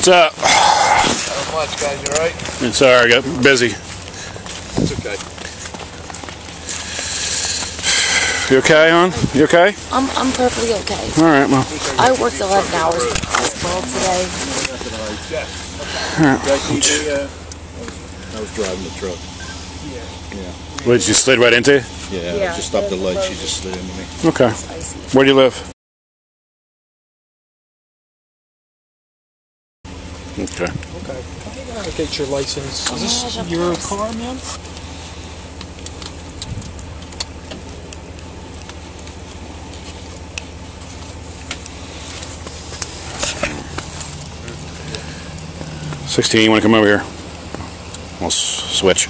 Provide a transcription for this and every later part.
What's up? How much, guys? You alright? It's alright, I got busy. It's okay. You okay, hon? You okay? I'm I'm perfectly okay. Alright, well. I worked 11 hours in the hospital today. I was driving the truck. Yeah. yeah. What, did you slid right into? Yeah, Yeah. I just stopped the light. She just slid into me. Okay. Where do you live? Okay. Okay. I'll get your license. Is this your course. car, man? Sixteen. You want to come over here? We'll switch.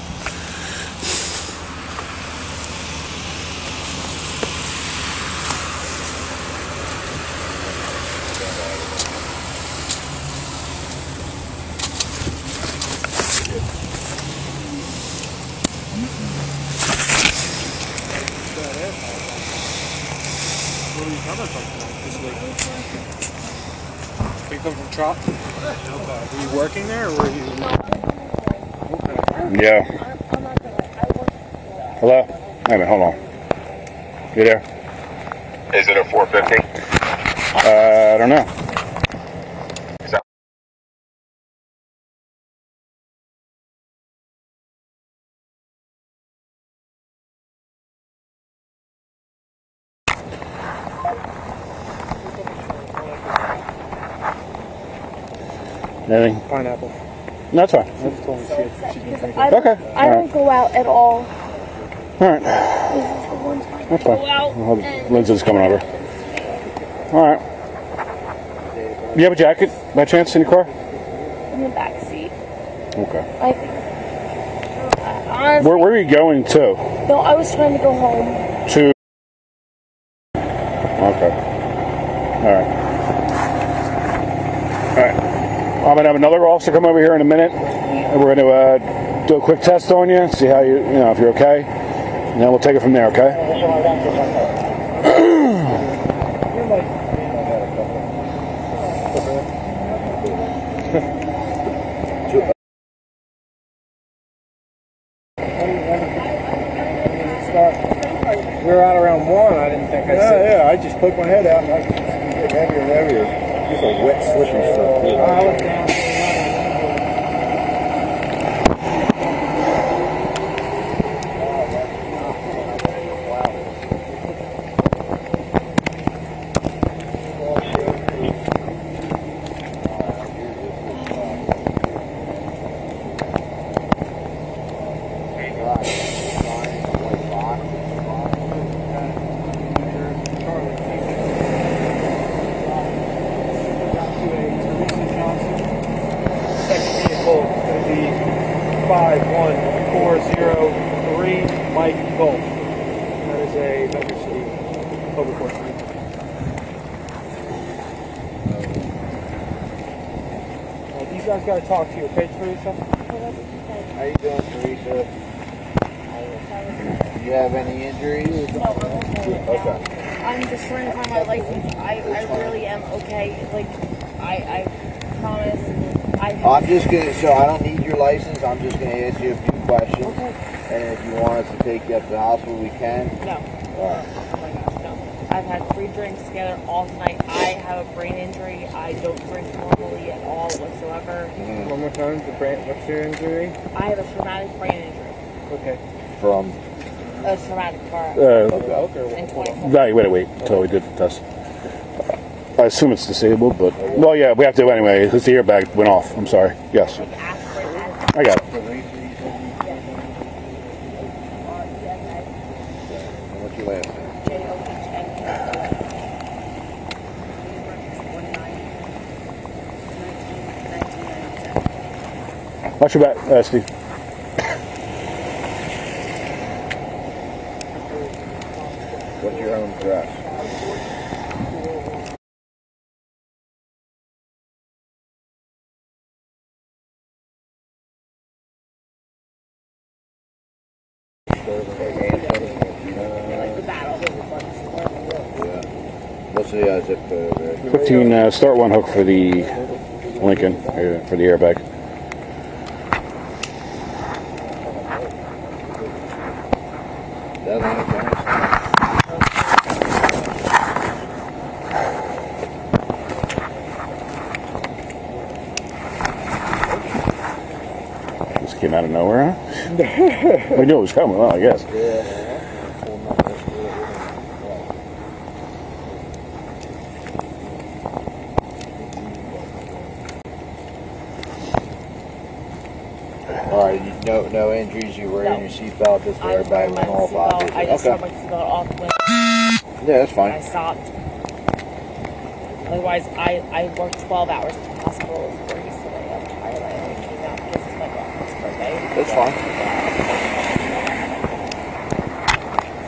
Where are from? This week? You come from Trop? Okay. Were you working there or were you? Okay. Yeah. Hello? Wait a minute, hold on. You there? Is it a 450? Uh, I don't know. Anything? Pineapple. That's fine. I just told me she had, she's been drinking. I don't, Okay. I don't go out at all. Alright. This is the one time That's I go fine. out. Well, and- Lindsay's coming over. Alright. You have a jacket by chance in your car? in the back seat. Okay. I. Uh, honestly, Where, where are you going to? no, I was trying to go home. To. Okay. Alright. Alright. I'm gonna have another officer come over here in a minute. And we're gonna uh, do a quick test on you, see how you, you know, if you're okay. And then we'll take it from there, okay? We were out around one. I didn't think I Yeah, said. yeah. I just poked my head out and I just get heavier and heavier. Just a wet, slippy stuff. I was down. Second vehicle is going to be 51403 Mike Golf. That is a Ventnor City public works. Uh, these guys got to talk to you, okay, Theresa? How you doing, Theresa? Do you have any injuries? No, I'm okay. Okay. I'm just trying to find my license. I, I really am okay. Like, I, I promise. I I'm just gonna, so I don't need your license, I'm just gonna ask you a few questions. Okay. And if you want us to take you up to the hospital, we can. No. Oh my gosh, no. I've had three drinks together all night. I have a brain injury. I don't drink normally at all whatsoever. One more time, the brain, what's your injury? I have a traumatic brain injury. Okay. From, A traumatic car Uh, Okay. in 2017. wait, wait, wait until we did the test. I assume it's disabled, but well, yeah, we have to anyway. Because the airbag went off. I'm sorry. Yes, I got it. Watch your back, uh, Steve. What's your home address? What's the uh, zip code there? 15, start one hook for the Lincoln uh, for the airbag. Just came out of nowhere, huh? we knew it was coming, well, I guess. No, no injuries. You wearing No. your seatbelt. Just I was wearing airbag my and all five. I just okay. turned my seatbelt off when Yeah, that's fine. I stopped. Otherwise, I, I worked 12 hours at the hospital for yesterday. I'm tired. I only came out because it's my grandma's birthday. That's fine.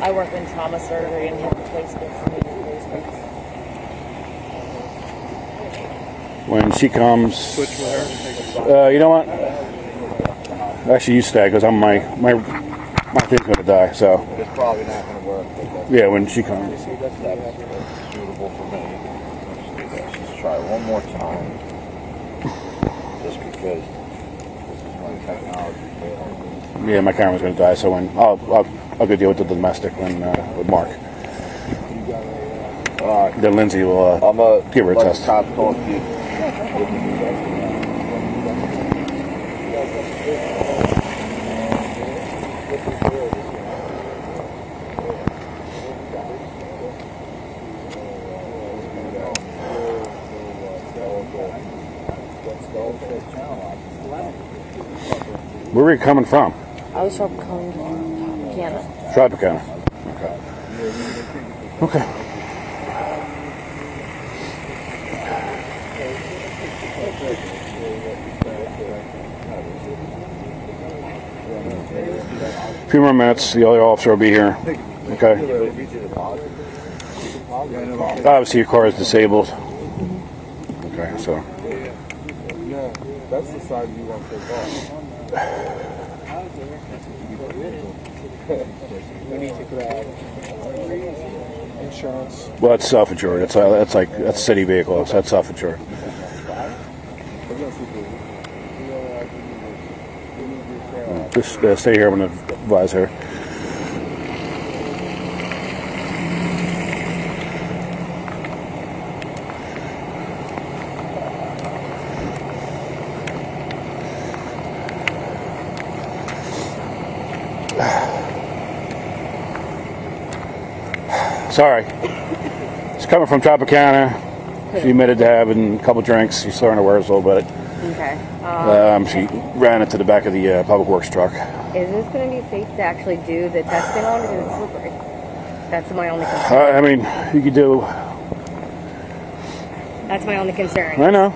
I work in trauma surgery and hip replacements and knee replacements. When she comes, uh, you know what? Actually, you stay because I'm my my my thing's gonna die. So It's probably not going to work. Yeah, when she comes, See, that's, that's suitable for me. Let's just try it one more time. Just because this is my technology. yeah, my camera's gonna die. So when I'll I'll, I'll go deal with the domestic when uh, with Mark. All right. Then Lindsay will. Uh, I'm a Give her a let test. The cops talk to you. where are you coming from? I was from Canada. Tropicana. Okay. Okay. A few more minutes. The other officer will be here. Okay. Obviously, your car is disabled. Okay, so. Yeah, that's the side you want to take off. Insurance. Well, that's self-insured. That's uh, that's like that's city vehicle. So that's self-insured. Just uh, stay here. I'm gonna advise her. Sorry. She's coming from Tropicana. She admitted to having a couple drinks. She's slurring her words a little bit. Okay. Um, she ran into the back of the uh, public works truck. Is this going to be safe to actually do the testing on because it's slippery? That's my only concern. Uh, I mean, you could do. That's my only concern. I know.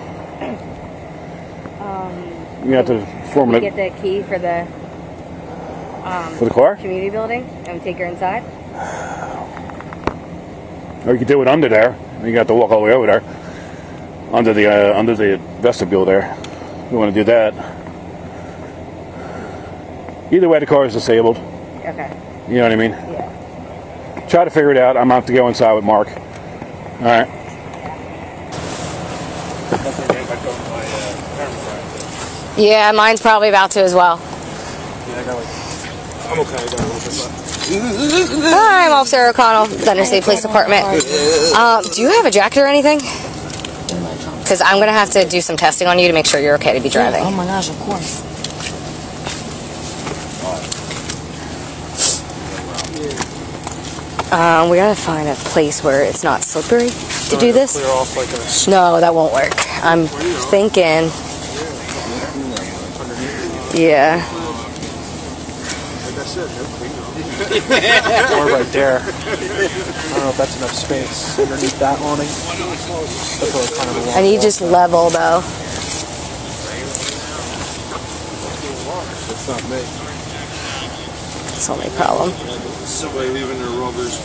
you have to form it get the key for the for the car, community building and take her inside. Or you could do it under there. You got to walk all the way over there, under the uh, under the vestibule there. You want to do that? Either way, the car is disabled. Okay. You know what I mean? Yeah. Try to figure it out. I'm out to go inside with Mark. All right. Yeah, mine's probably about to as well. I'm okay. I got a little bit left. Hi, I'm Officer O'Connell, Ventnor City Police Department. Um, do you have a jacket or anything? Because I'm going to have to do some testing on you to make sure you're okay to be driving. Oh my gosh, of course. Um, we got to find a place where it's not slippery to do this. Clear off like a. No, that won't work. I'm thinking. Yeah. Or right there. I don't know if that's enough space underneath that awning. That's what kind of a I need just level though. It's not me. That's the only problem. Somebody leaving their rubbers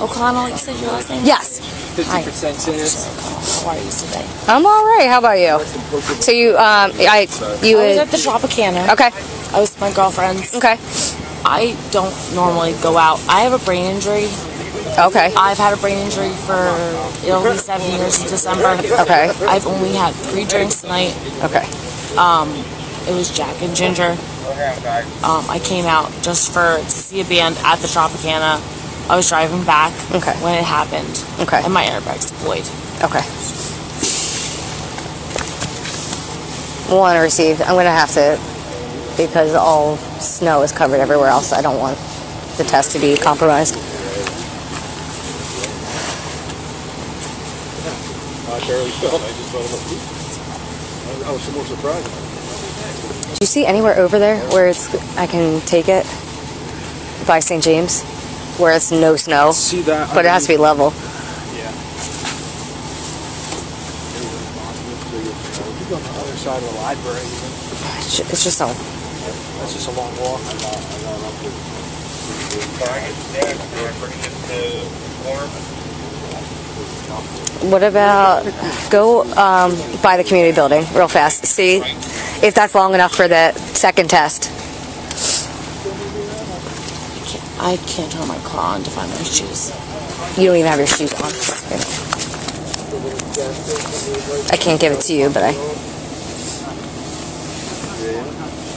O'Connell, you said your last name? Yes. 50% chance. How are you today? I'm all right. How about you? So you, um, I, you I was would. at the Tropicana. Okay. I was with my girlfriends. Okay. I don't normally go out. I have a brain injury. Okay. I've had a brain injury for it'll be seven years in December. Okay. I've only had three drinks tonight. Okay. Um, it was Jack and Ginger. Um, I came out just for to see a band at the Tropicana. I was driving back Okay. when it happened. Okay. And my airbags deployed. Okay. One received. I'm gonna have to because all snow is covered everywhere else. I don't want the test to be compromised. I barely felt. I just felt like, I was more surprised. Do you see anywhere over there where it's I can take it by St. James, where it's no snow, See that? but it has to be level? Yeah. Uh, on the other side of the library. It's just a That's just a long walk. What about go um, by the community building real fast? See if that's long enough for the second test. I can't turn my car on to find my shoes. You don't even have your shoes on. I can't give it to you, but I.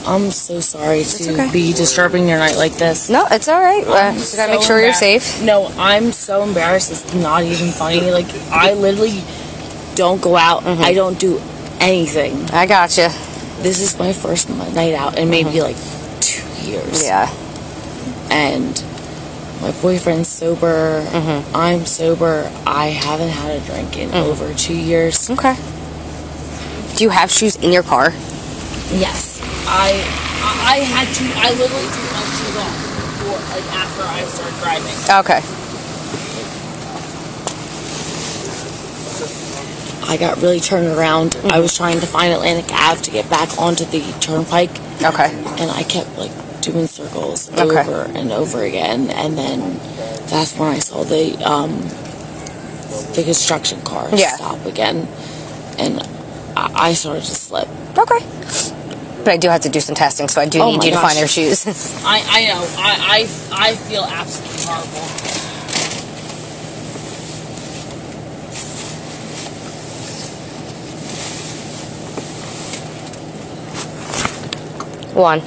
I'm so sorry to okay. be disturbing your night like this. No, it's all right. Uh, just gotta so make sure you're safe. No, I'm so embarrassed. It's not even funny. Like I literally don't go out. Mm-hmm. I don't do anything. I gotcha. This is my first night out in maybe like two years. Yeah. And my boyfriend's sober. Mm-hmm. I'm sober. I haven't had a drink in over two years. Okay. Do you have shoes in your car? Yes. I I I had to. I literally took my shoes off before, like after I started driving. Okay. I got really turned around. I was trying to find Atlantic Ave to get back onto the turnpike, Okay. and I kept like doing circles Okay. over and over again. And then that's when I saw the um, the construction car Yeah. stop again, and I, I started to slip. Okay. But I do have to do some testing, so I do Oh need you to find your shoes. I I know. I I, I feel absolutely horrible. One.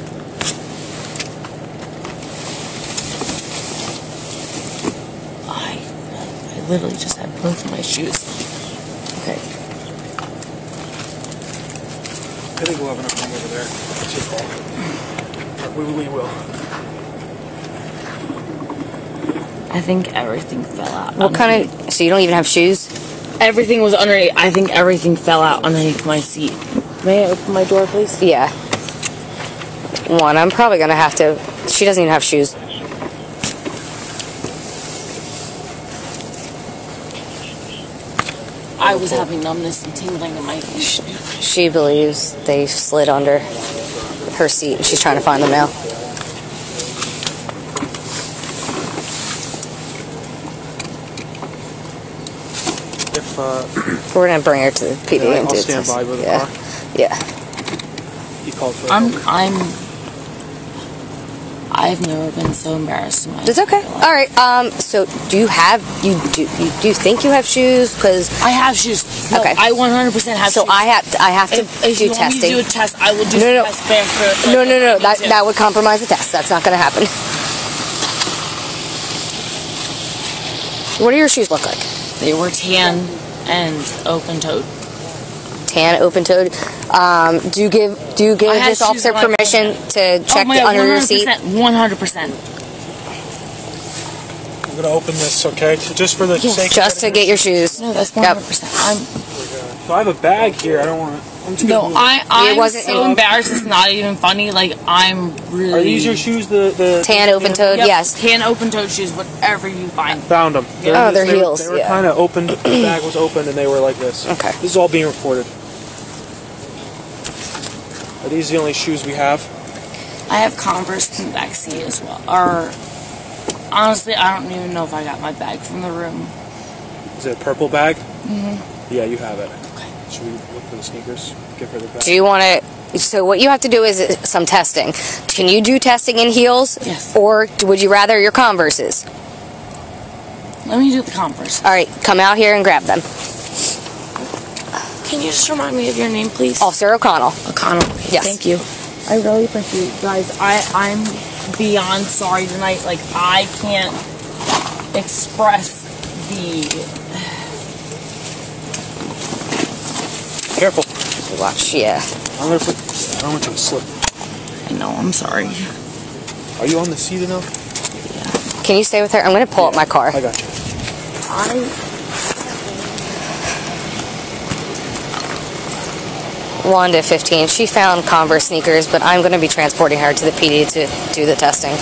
I I literally just had both of my shoes. Okay. I think we'll have enough room over there. It's your call. We, we will. I think everything fell out. What kind of? So you don't even have shoes? Everything was underneath. I think everything fell out underneath my seat. May I open my door, please? Yeah. One. I'm probably gonna have to. She doesn't even have shoes. I was having numbness and tingling in my feet. She believes they slid under her seat, and she's trying to find them now. If uh, We're gonna bring her to the PD Yeah, and I'll do stand this. by with the yeah. car. Yeah. he called for I'm I'm. I've never been so embarrassed in my It's okay. All right. Um. So, do you have you do you do you think you have shoes? Because I have shoes. No, Okay. I 100% have so shoes. I have to, I have to If, if do you testing. to do a test, I will do No, no, no. no, no, no. That that would compromise the test. That's not gonna happen. What do your shoes look like? They were tan and open-toed. Tan, open-toed. Um. Do you give do you give this officer on my permission to check oh the God, under your seat? 100%. 100%. I'm gonna open this, okay? Just for the Yes, sake. Just to get your shoes. No, that's Yep. 100%. I'm So I have a bag here. I don't want. I'm just No, gonna move I, I'm wasn't so in- embarrassed. It's not even funny. Like I'm really. Are these your shoes? The the Tan, open-toed. Yep, Yes. Tan open-toed shoes, whatever you find. Found them. Oh, they're they were- heels, They were yeah. kind of opened. The bag was open, and they were like this. Okay. This is all being recorded. Are these the only shoes we have? I have Converse in the back seat as well. Or honestly, I don't even know if I got my bag from the room. Is it a purple bag? Mm-hmm. Yeah, you have it. Okay. Should we look for the sneakers? Give her the bag. Do you want to So what you have to do is some testing. Can you do testing in heels? Yes. Or would you rather your Converses? Let me do the Converse. All right, come out here and grab them. Can you just remind me of your name, please? Officer O'Connell. O'Connell. Yes. Thank you. I really appreciate it. Guys, I, I'm beyond sorry tonight. Like, I can't express the. Careful. Watch, yeah. I'm gonna put. I don't want you to slip. I know, I'm sorry. Are you on the seat enough? Can you stay with her? I'm going to pull up my car. I got you. I. Wanda, 15. She found Converse sneakers, but I'm going to be transporting her to the PD to do the testing.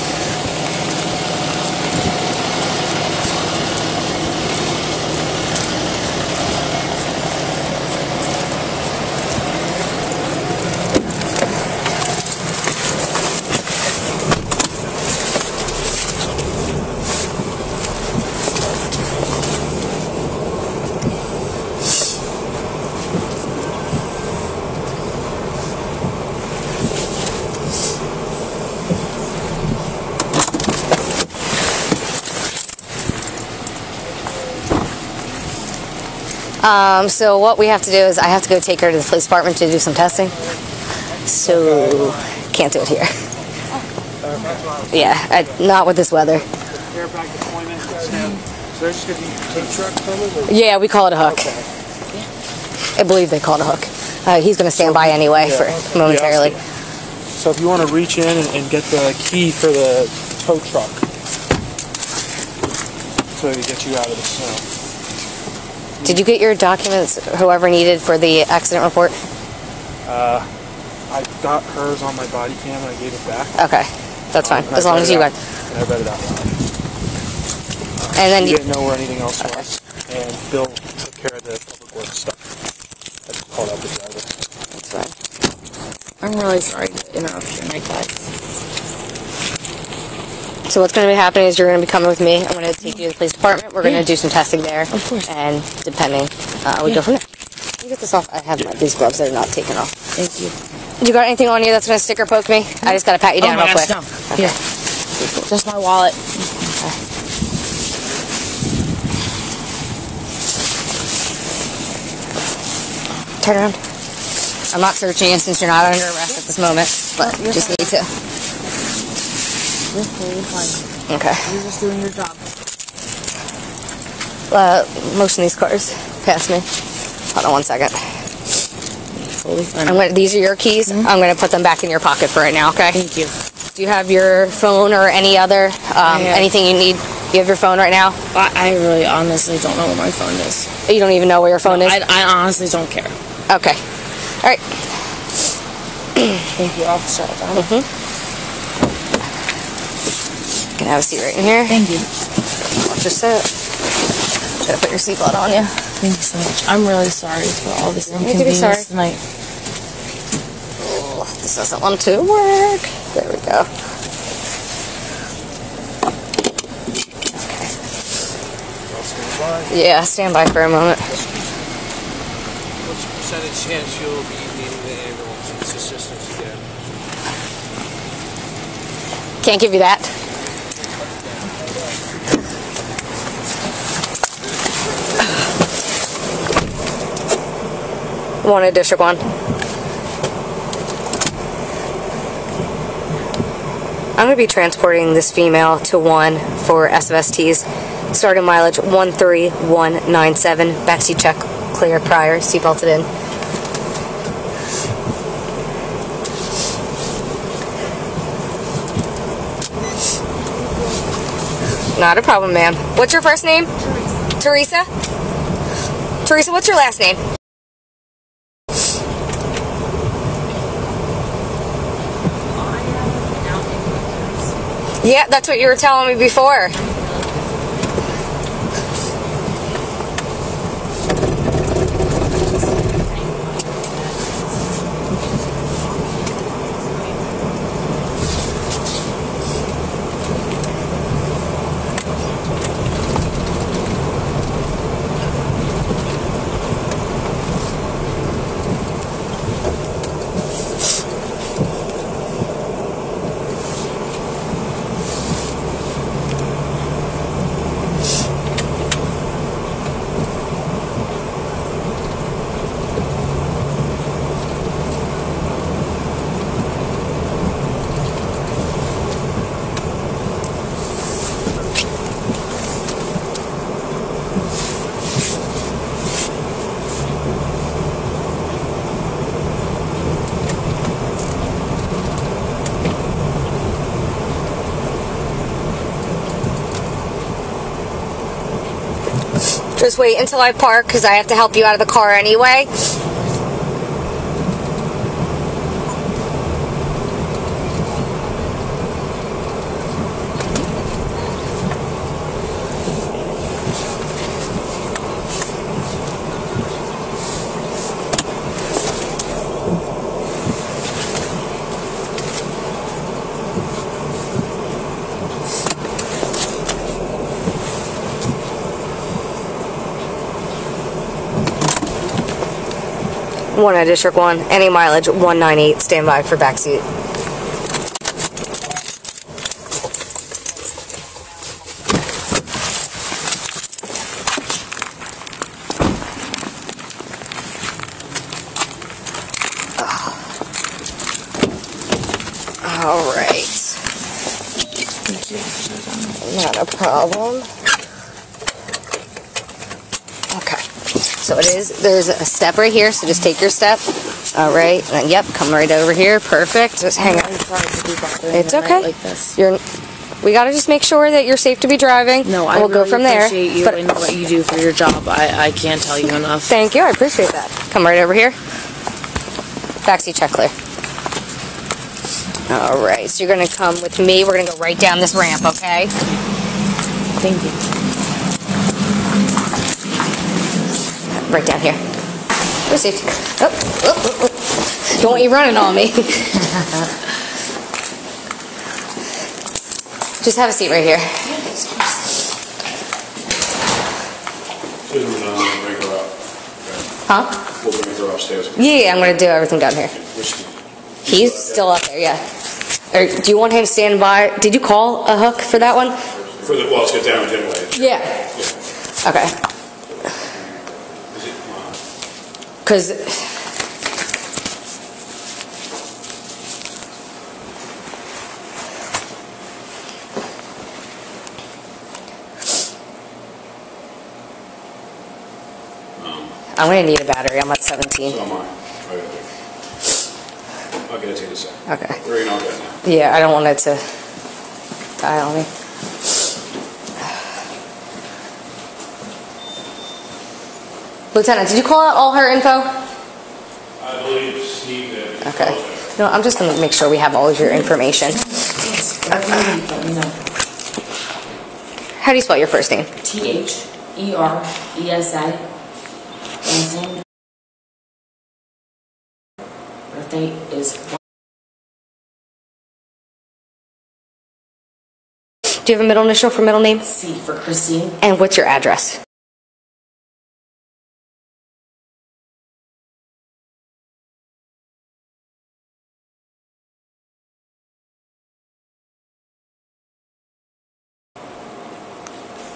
Um, so what we have to do is I have to go take her to the police department to do some testing. So can't do it here. Yeah, I, not with this weather. Airbag deployment. Stand. So they're just gonna be tow truck coming. Yeah, we call it a hook. I believe they call it a hook. Uh, he's going to stand by anyway for momentarily. So if you want to reach in and, and get the key for the tow truck, so to get you out of the snow. Did you get your documents, whoever needed, for the accident report? Uh, I got hers on my body cam and I gave it back. Okay, that's fine. And I As long as you out- got. And I read it out loud. And then She you, didn't know where anything else was, and Bill took care of the public works stuff. I just called out the driver. that's fine. I'm really sorry to interrupt your night, guys. So what's going to be happening is you're going to be coming with me. I'm going to take you to the police department. We're going to Yeah. do some testing there. Of course. And depending, uh, we go from there. You get this off. I have my, these gloves that are not taken off. Thank you. You got anything on you that's going to stick or poke me? I just got to pat you down oh real gosh, quick. no. Here. Just my wallet. Turn around. I'm not searching you since you're not under arrest at this moment, but just fine. need to. You're totally fine. Okay. You're just doing your job. Uh, motion these cars past me. Hold on one second. Totally fine. I'm gonna, these are your keys. I'm going to put them back in your pocket for right now, okay? Thank you. Do you have your phone or any other, um, anything you need? You have your phone right now? I, I really honestly don't know where my phone is. You don't even know where your phone is? I, I honestly don't care. Okay. All right. Thank you, officer. You can have a seat right in here. Thank you. Watch your sit. Try to put your seatbelt on you. Thank you so much. I'm really sorry for all this need to be sorry. tonight. Oh, this doesn't want to work. There we go. Okay. Yeah, stand by for a moment. What's the percentage chance you'll be needing the ambulance assistance again? Can't give you that. Wanted District 1. I'm going to be transporting this female to 1 for SFSTs. Starting mileage 13197. Backseat check clear prior. Seatbelted in. Not a problem, ma'am. What's your first name? Theresa. Theresa. Theresa, what's your last name? Yeah, that's what you were telling me before. Just wait until I park because I have to help you out of the car anyway. One at District 1. Any mileage, 198. Stand by for backseat. All right. Not a problem. Okay. So it is, there's a step right here, so just take your step. All right. And yep, come right over here. Perfect. Just hang on. I'm sorry to be bothering It's okay. like this. You're, we gotta just make sure that you're safe to be driving. No, I we'll really go from there. appreciate you But and what you do for your job. I, I can't tell you enough. thank you. I appreciate that. Come right over here. Backseat check clear. All right. So you're gonna come with me. We're gonna go right down this ramp. Okay. Thank you. Right down here. Safety. Oh, oh, oh, oh. Don't you running on me. Just have a seat right here. Susan, uh, bring her up. Huh? We'll bring her upstairs. Yeah, yeah, I'm gonna do everything down here. He's still up there, yeah. Or do you want him to stand by? Did you call a hook for that one? For the, well, let's get damage anyway. Yeah. Okay. Cause um, I'm gonna need a battery. I'm at 17. So am I. It. I'll get it to you in a second. Okay. We're in all good now. Yeah, I don't want it to die on me. Lieutenant, did you call out all her info? I believe Steve did. Okay. No, I'm just gonna make sure we have all of your information. Let me know. How do you spell your first name? T H E R E S I. Last. Birthday is. Do you have a middle initial for middle name? C for Christine. And what's your address?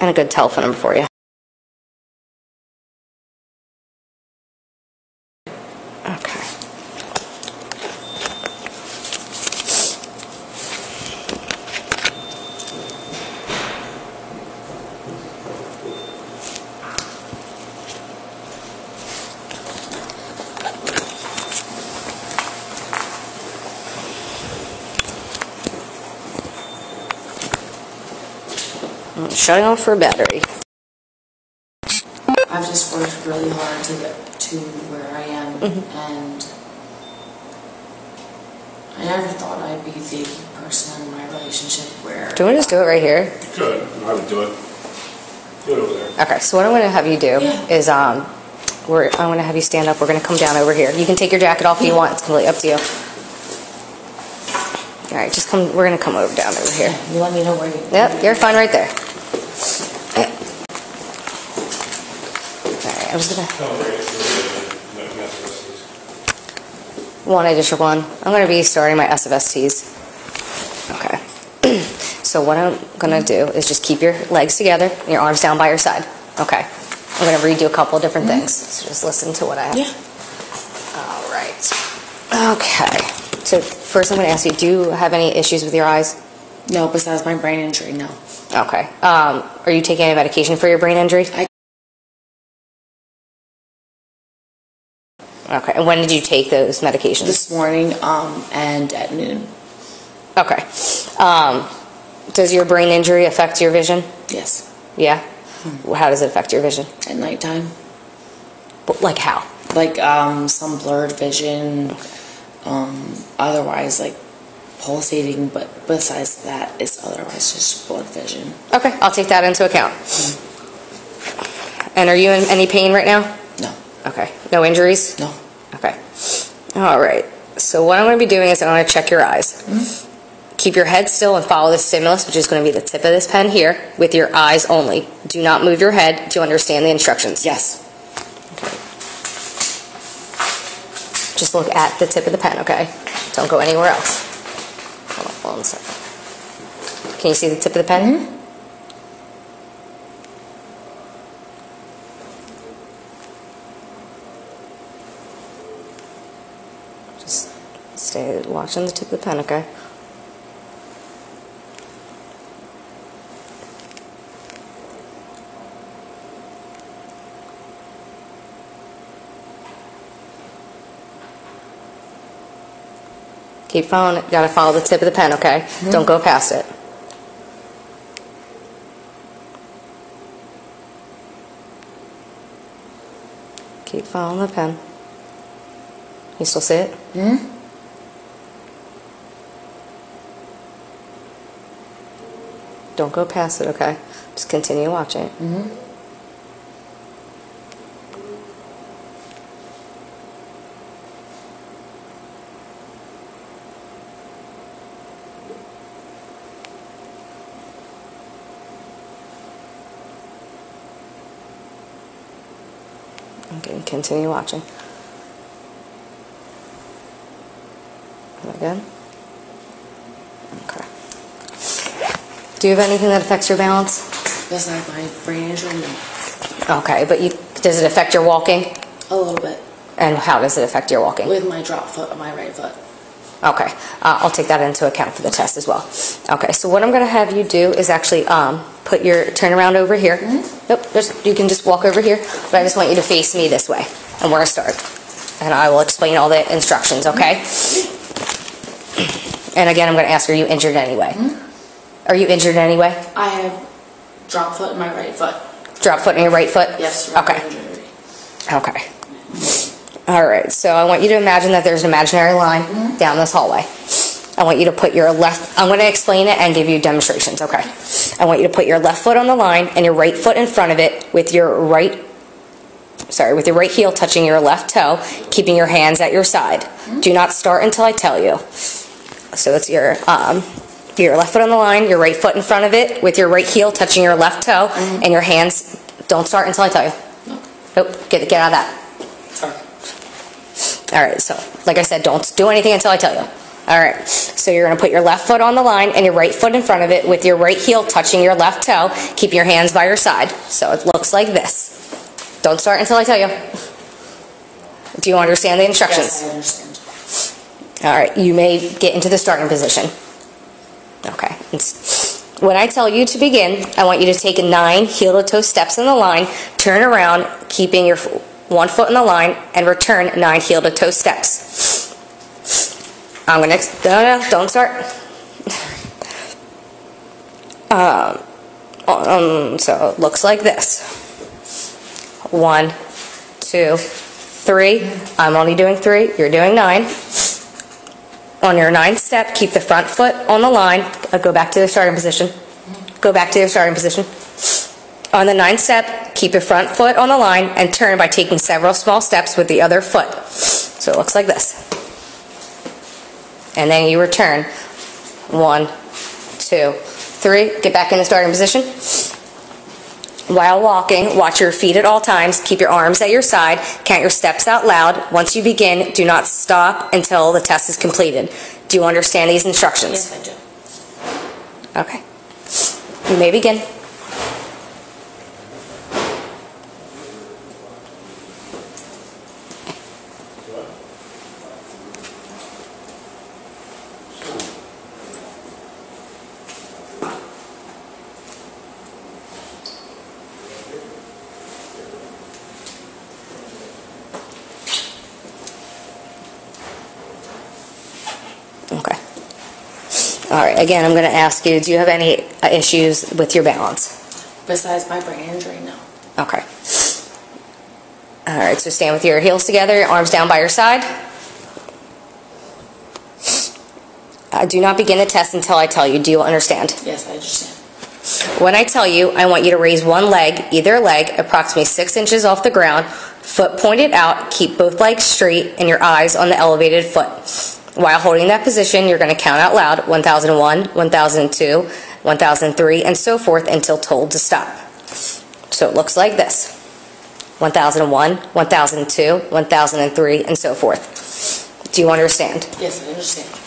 And a good telephone number for you. Shutting off for battery. I've just worked really hard to get to where I am, and I never thought I'd be the person in my relationship where. Do you want to just do it right here? Good. I would do it. Do it over there. Okay, so what I'm gonna have you do Yeah. is, um, we're, I'm gonna have you stand up, we're gonna come down over here. You can take your jacket off if you want, it's completely up to you. Alright, just come, we're gonna come over, down over here. You let me know where you. Yep, you're fine right there. Alright, I'm just gonna, one, I just one. I'm gonna be starting my SFSTs. Okay. So what I'm gonna do is just keep your legs together, and your arms down by your side. Okay. I'm gonna read you a couple of different things, so just listen to what I have. Yeah. All right. Okay. So first, I'm gonna ask you: Do you have any issues with your eyes? No, besides my brain injury, no. Okay. Um, are you taking any medication for your brain injury? I- Okay. And when did you take those medications? This morning, um, and at noon. Okay. Um, does your brain injury affect your vision? Yes. Yeah. How does it affect your vision? At nighttime, But, Like how? like um, some blurred vision. Um, otherwise, like pulsating, but besides that, it's otherwise just blurred vision. Okay, I'll take that into account. And are you in any pain right now? Okay, no injuries? no. Okay. All right. So what I'm going to be doing is I'm going to check your eyes. Mm-hmm. Keep your head still and follow the stimulus, which is going to be the tip of this pen here, with your eyes only. Do not move your head. Do you understand the instructions? Yes. Just look at the tip of the pen, okay? Don't go anywhere else. Hold on one second. Can you see the tip of the pen? Just stay watching the tip of the pen, okay? Keep following it. Gotta follow the tip of the pen, okay? Don't go past it. Keep following the pen. You still see it? Hmm? Don't go past it, okay? Just continue watching it. Mhm. Okay, continue watching. Am I good? Okay. Do you have anything that affects your balance? Like my brain injury. No. Okay, but you does it affect your walking? A little bit And how does it affect your walking? with my drop foot on my right foot. Okay, uh, I'll take that into account for the test as well. Okay, so what I'm going to have you do is actually um, put your turn around over here. Nope, just, you can just walk over here, but I just want you to face me this way, and we're going to start. And I will explain all the instructions, okay? And again, I'm going to ask, are you injured anyway? any way? Are you injured in any way? I have drop foot in my right foot. Drop foot in your right foot? Yes. right Okay. injury. Okay. All right, so I want you to imagine that there's an imaginary line down this hallway. I want you to put your left, I'm going to explain it and give you demonstrations, okay? I want you to put your left foot on the line and your right foot in front of it with your right, sorry, with your right heel touching your left toe, keeping your hands at your side. Do not start until I tell you. So it's your, um, your left foot on the line, your right foot in front of it with your right heel touching your left toe mm-hmm. and your hands, don't start until I tell you. Nope, get, get out of that. Sorry. All right, so like I said, don't do anything until I tell you. All right, so you're gonna put your left foot on the line and your right foot in front of it with your right heel touching your left toe. Keep your hands by your side. So it looks like this. Don't start until I tell you. Do you understand the instructions? Yes, I understand. All right, you may get into the starting position. Okay. When I tell you to begin, I want you to take nine heel to toe steps in the line, turn around, keeping your one foot in the line, and return nine heel to toe steps. I'm gonna, no, no, don't start. Um, um, so it looks like this. One, two, three. I'm only doing three, you're doing nine. On your ninth step, keep the front foot on the line. Uh, Go back to the starting position. Go back to your starting position. On the ninth step, keep your front foot on the line and turn by taking several small steps with the other foot. So it looks like this. And then you return. One, two, three. Get back in the starting position. While walking, watch your feet at all times. Keep your arms at your side. Count your steps out loud. Once you begin, do not stop until the test is completed. Do you understand these instructions? Yes, I do. Okay. You may begin. Okay. All right, again, I'm going to ask you, do you have any uh, issues with your balance? Besides my brain injury, no. Okay. All right, so stand with your heels together, arms down by your side. Uh, do not begin the test until I tell you. Do you understand? Yes, I understand. When I tell you, I want you to raise one leg, either leg, approximately six inches off the ground, foot pointed out, keep both legs straight, and your eyes on the elevated foot. While holding that position, you're going to count out loud 1001, 1002, 1003, and so forth until told to stop. So it looks like this 1001, 1002, 1003, and so forth. Do you understand? Yes, I understand.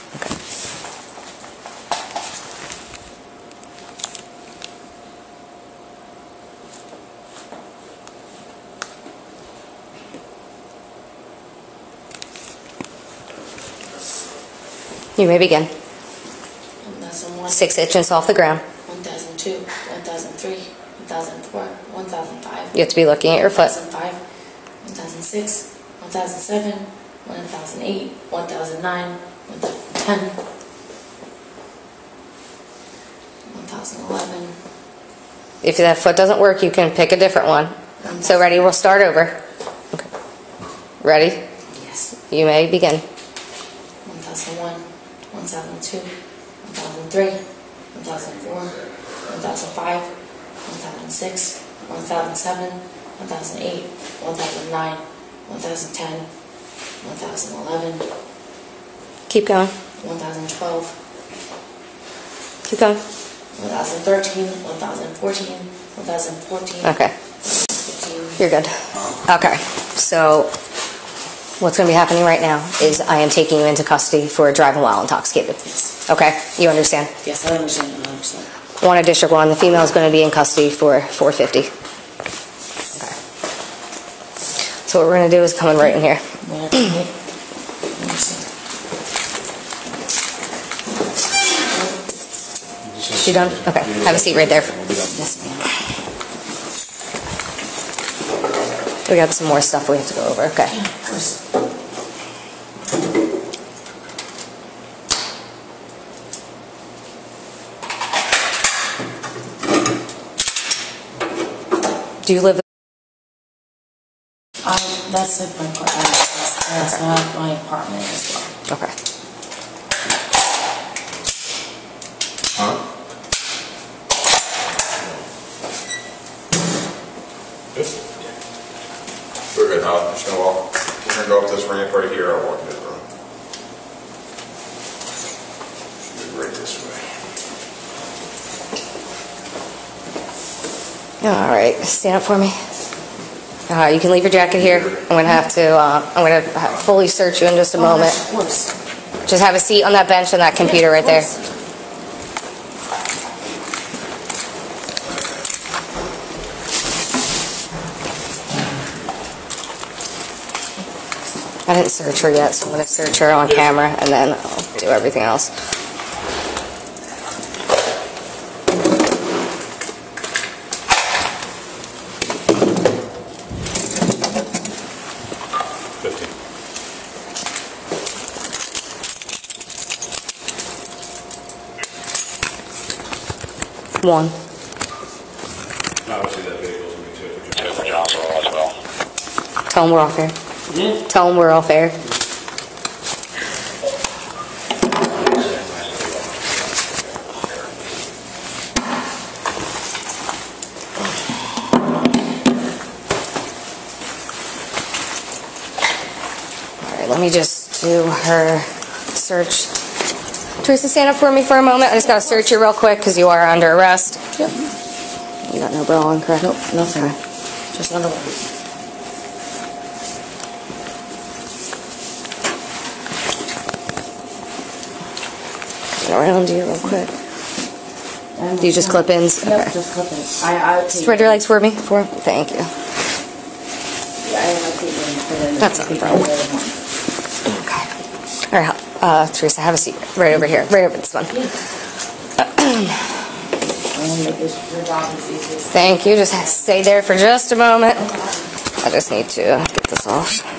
You may begin. 1001, Six inches off the ground. 1002, 1003, 1004, 1005. You have to be looking at your foot. 1005, 1006, 1007, 1008, 1009, 1010, 1011. If that foot doesn't work, you can pick a different one. So ready, we'll start over. Okay. Ready? Yes. You may begin. 1001, 1002, 1003, 1004, 1005, 1006, 1007, 1008, 1009, 1010, 1011, Keep going. 1012, Keep going. 1013, 1014, 1014, Okay. 15. You're good. Okay. So what's going to be happening right now is I am taking you into custody for a driving while intoxicated. Okay? You understand? Yes, I understand. I understand. One at District 1, the female is going to be in custody for 450. Okay. So what we're going to do is come in right in here. Whatever you need. I understand. She done? Okay. Have a seat right there. We got some more stuff we have to go over. Okay. Do you live Um, that's like my part, uh, that's, that's not my apartment as well. Okay. We're good, huh? I'm just gonna walk, we're gonna go up this ramp right here, I'll walk in this room. Should be right this way. All right. Stand up for me. Uh, you can leave your jacket here. I'm going to have to, uh, I'm going to fully search you in just a Oh, moment. Just have a seat on that bench and that computer right there. I didn't search her yet, so I'm going to search her on camera and then I'll do everything else. One. Tell them we're off air. Tell them we're off air. All right, let me just do her search. Theresa, stand up for me for a moment. I just gotta search you real quick because you are under arrest. Yep. You got no bra on, correct? Nope, nothing. Just another one. Get around you real quick. Do you just clip ins? Yep, Okay. just clip it. I, I Spread your legs for me. For thank you. Yeah, I, I take it and put it in. That's not a problem. Uh, Theresa, have a seat right over here, right over this one. Thank you. Just stay there for just a moment. I just need to get this off.